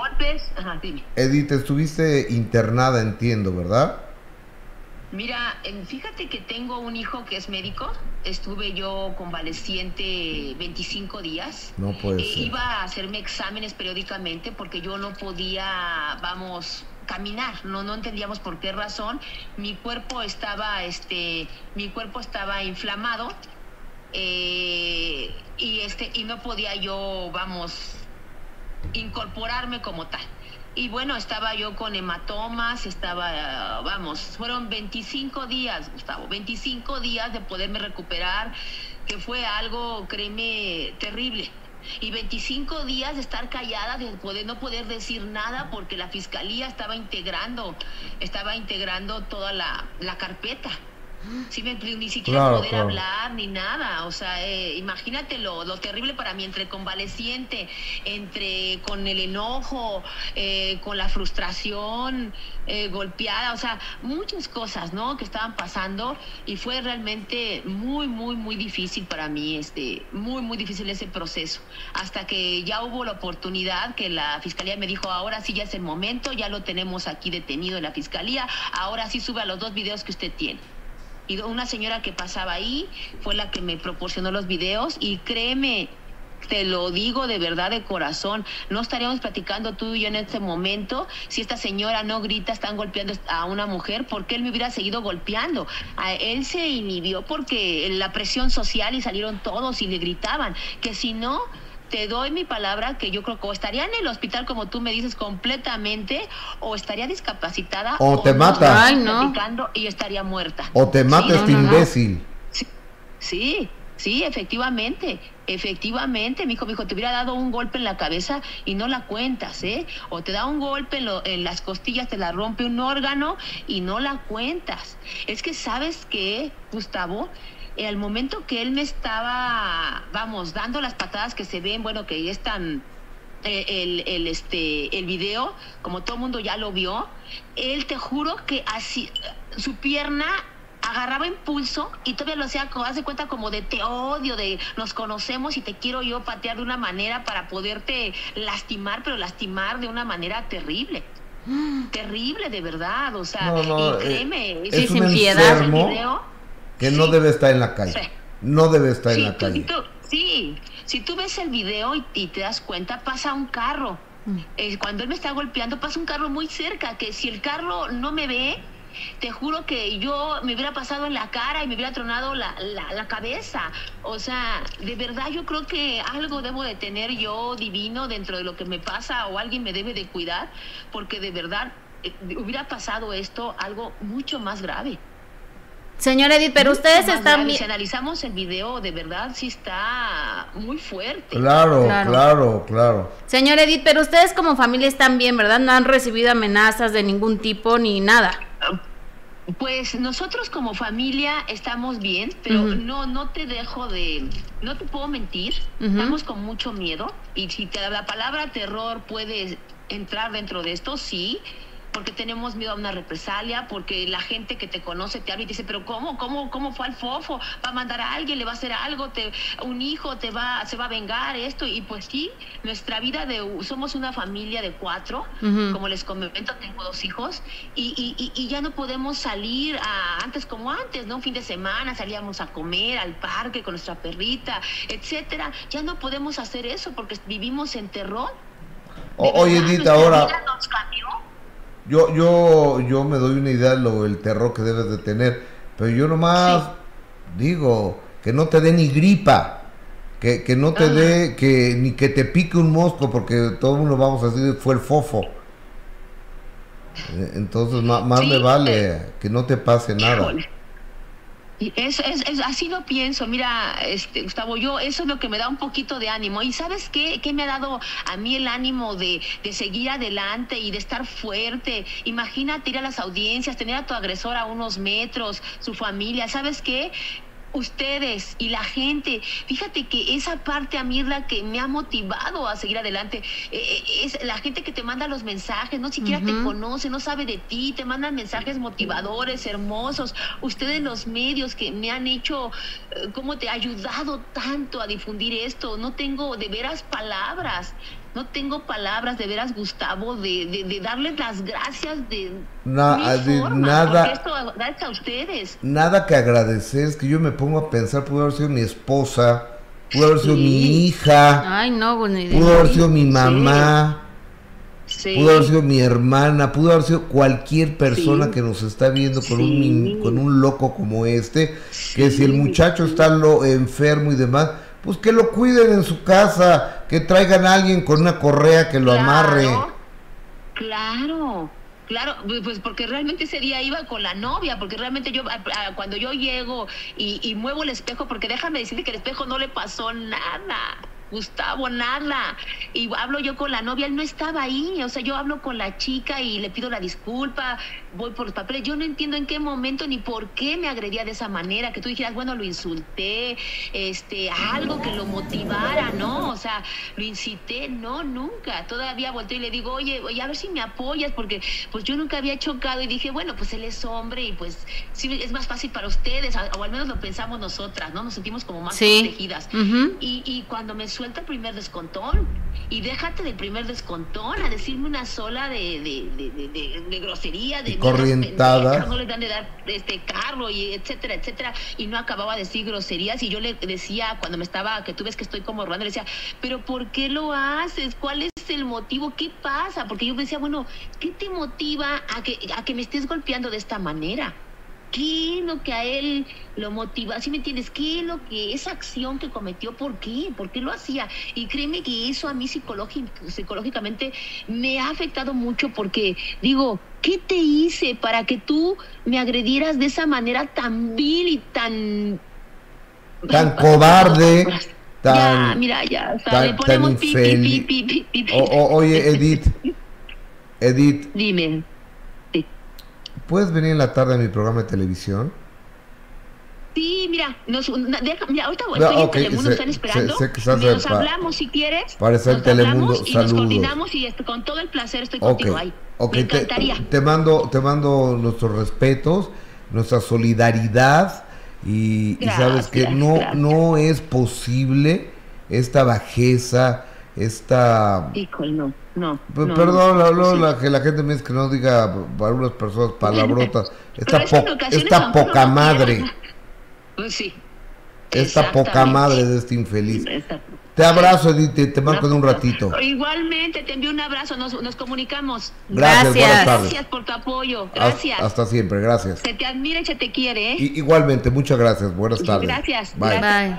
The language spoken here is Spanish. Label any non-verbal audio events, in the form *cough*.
golpes. Ajá, dime. Edith, estuviste internada, entiendo, ¿verdad? Mira, fíjate que tengo un hijo que es médico. Estuve yo convaleciente 25 días. No puede eh, ser. Iba a hacerme exámenes periódicamente porque yo no podía, vamos, caminar. No, no entendíamos por qué razón. Mi cuerpo estaba, este, mi cuerpo estaba inflamado eh, y este, y no podía yo, vamos, incorporarme como tal. Y bueno, estaba yo con hematomas, estaba, vamos, fueron 25 días, Gustavo, 25 días de poderme recuperar, que fue algo, créeme, terrible. Y 25 días de estar callada, de poder, no poder decir nada, porque la fiscalía estaba integrando, estaba integrando toda la, la carpeta. Sí, me, ni siquiera Claro, poder claro. hablar ni nada. O sea, eh, imagínate lo, lo terrible para mí, entre convaleciente, entre con el enojo, eh, con la frustración, eh, golpeada, o sea, muchas cosas, ¿no? Que estaban pasando y fue realmente muy, muy, muy difícil para mí, este, muy, muy difícil ese proceso. Hasta que ya hubo la oportunidad que la fiscalía me dijo, ahora sí ya es el momento, ya lo tenemos aquí detenido en la fiscalía, ahora sí sube a los dos videos que usted tiene. Y una señora que pasaba ahí fue la que me proporcionó los videos y créeme, te lo digo de verdad de corazón, no estaríamos platicando tú y yo en este momento si esta señora no grita, están golpeando a una mujer, porque él me hubiera seguido golpeando. Él se inhibió porque la presión social y salieron todos y le gritaban, que si no, te doy mi palabra que yo creo que o estaría en el hospital como tú me dices completamente o estaría discapacitada O te mata. Ay, no. y estaría muerta. O te mata Sí, este no, no, no. imbécil. Sí, sí, efectivamente, efectivamente, mi hijo, mi hijo, te hubiera dado un golpe en la cabeza y no la cuentas, ¿eh? O te da un golpe en, lo- en las costillas, te la rompe un órgano y no la cuentas. Es que sabes que, Gustavo, eh, al momento que él me estaba, vamos, dando las patadas que se ven, bueno, que ya están eh, el, el, este, el video, como todo el mundo ya lo vio, él te juro que así, su pierna agarraba impulso y todavía lo hacía, como- haz de cuenta como de te odio, de nos conocemos y te quiero yo patear de una manera para poderte lastimar, pero lastimar de una manera terrible. *gasps* Terrible, de verdad, o sea, No, no, y eh, créeme, es enfermo video, que no debe estar en la calle. Sí. No debe estar Sí, en la tú- calle. tú- sí, si tú ves el video y, y te das cuenta, pasa un carro. Eh, cuando él me está golpeando, pasa un carro muy cerca, que si el carro no me ve, te juro que yo me hubiera pasado en la cara y me hubiera tronado la, la, la cabeza. O sea, de verdad yo creo que algo debo de tener yo divino dentro de lo que me pasa o alguien me debe de cuidar, porque de verdad eh, hubiera pasado esto algo mucho más grave. Señor Edith, pero ustedes Más están bien. Si analizamos el video, de verdad sí está muy fuerte. Claro, Claro. claro, claro. Señor Edith, pero ustedes como familia están bien, ¿verdad? No han recibido amenazas de ningún tipo ni nada. Pues nosotros como familia estamos bien, pero no no te dejo de no te puedo mentir, Ujú. estamos con mucho miedo y si te, la palabra terror puede entrar dentro de esto, sí, porque tenemos miedo a una represalia, porque la gente que te conoce te habla y te dice, pero ¿cómo? ¿Cómo, cómo fue al fofo? ¿Va a mandar a alguien? ¿Le va a hacer algo? Te, ¿Un hijo te va, se va a vengar esto? Y pues sí, nuestra vida de... Somos una familia de cuatro, como les comento, tengo dos hijos, y, y- y- y ya no podemos salir a- antes como antes, ¿no? Un fin de semana salíamos a comer al parque con nuestra perrita, etcétera. Ya no podemos hacer eso porque vivimos en terror. O- oye, Edith, ahora, nos. Yo, yo, yo me doy una idea de lo el terror que debes de tener, pero yo nomás digo que no te dé ni gripa, que, que no te Ajá. dé, que ni que te pique un mosco, porque todo el mundo vamos a decir fue el fofo. Eh, Entonces, más Sí, me vale que no te pase nada. Híjole. Es, es, es- así lo pienso, mira, este, Gustavo, yo eso es lo que me da un poquito de ánimo. ¿Y sabes qué? ¿Qué me ha dado a mí el ánimo de, de seguir adelante y de estar fuerte? Imagínate ir a las audiencias, tener a tu agresor a unos metros, su familia, ¿sabes qué? Ustedes y la gente. Fíjate que esa parte a mí es la que me ha motivado a seguir adelante. Eh, eh, es la gente que te manda los mensajes, no siquiera te conoce, no sabe de ti, te mandan mensajes motivadores, hermosos. Ustedes los medios que me han hecho, eh, cómo te ha ayudado tanto a difundir esto. No tengo de veras palabras. No tengo palabras de veras, Gustavo, de, de, de darles las gracias de, Na- mil de formas, nada. esto gracias a ustedes. Nada que agradecer, es que yo me pongo a pensar, pudo haber sido mi esposa, pudo haber sido Sí. mi hija, Ay, no, ni de- pudo haber sido mi mamá, Sí. pudo haber sido mi hermana, pudo haber sido cualquier persona Sí. que nos está viendo con, un, con un loco como este, que si el muchacho está lo, enfermo y demás, pues que lo cuiden en su casa, que traigan a alguien con una correa que lo amarre. Claro, claro, pues porque realmente ese día iba con la novia, porque realmente yo, cuando yo llego y, y muevo el espejo, porque déjame decirte que el espejo no le pasó nada. Gustavo, nada. Y hablo yo con la novia, él no estaba ahí. O sea, yo hablo con la chica y le pido la disculpa, voy por los papeles. Yo no entiendo en qué momento ni por qué me agredía de esa manera. Que tú dijeras, bueno, lo insulté, este, algo que lo motivara, ¿no? O sea, lo incité, no, nunca. Todavía volteo y le digo, oye, oye, a ver si me apoyas, porque pues yo nunca había chocado y dije, bueno, pues él es hombre y pues sí, es más fácil para ustedes, o al menos lo pensamos nosotras, ¿no? Nos sentimos como más Sí. protegidas. Y, y cuando me suelta el primer descontón, y déjate del primer descontón, a decirme una sola de, de, de, de, de- de grosería, de pendejas, no les dan de dar este carro, y etcétera, etcétera, y no acababa de decir groserías, y yo le decía, cuando me estaba, que tú ves que estoy como robando, le decía, pero ¿por qué lo haces? ¿Cuál es el motivo? ¿Qué pasa? Porque yo decía, bueno, ¿qué te motiva a que, a que me estés golpeando de esta manera? ¿Qué es lo que a él lo motiva? ¿Sí me entiendes? ¿Qué es lo que esa acción que cometió? ¿Por qué? ¿Por qué lo hacía? Y créeme que eso a mí psicológi- psicológicamente me ha afectado mucho porque digo, ¿qué te hice para que tú me agredieras de esa manera tan vil y tan... Tan cobarde, *laughs* ya, tan- mira, ya, o sea, tan- le ponemos tan infeliz. pi, pi, pi, pi. O- o- oye, Edith, Edith, Dime. ¿Puedes venir en la tarde a mi programa de televisión? Sí, mira, nos, deja- mira, ahorita No, estoy ok, en Telemundo, me están esperando. que estás nos hablamos si quieres. para estar en nos Telemundo, y nos saludos. coordinamos y este, con todo el placer estoy contigo ahí. ok, me te, encantaría. te mando, te mando nuestros respetos, nuestra solidaridad y, y sabes que Gracias, no, gracias. no es posible esta bajeza, esta... Híjole, no, no. P- no, Perdón, no, la, la- sí. la- que la gente me dice que no diga para algunas personas palabrotas. *laughs* Esta, po- esta poca madre. Pues sí. esta poca madre de este infeliz. Exacto. Te abrazo, Edith, te, te marco en un ratito. Igualmente, te envío un abrazo, nos, nos comunicamos. Gracias, Gracias. buenas tardes. Gracias por tu apoyo, gracias. Hasta siempre, gracias. Se te admira y se te quiere, ¿eh? Igualmente, muchas gracias. Buenas tardes. Gracias, Bye. gracias. Bye.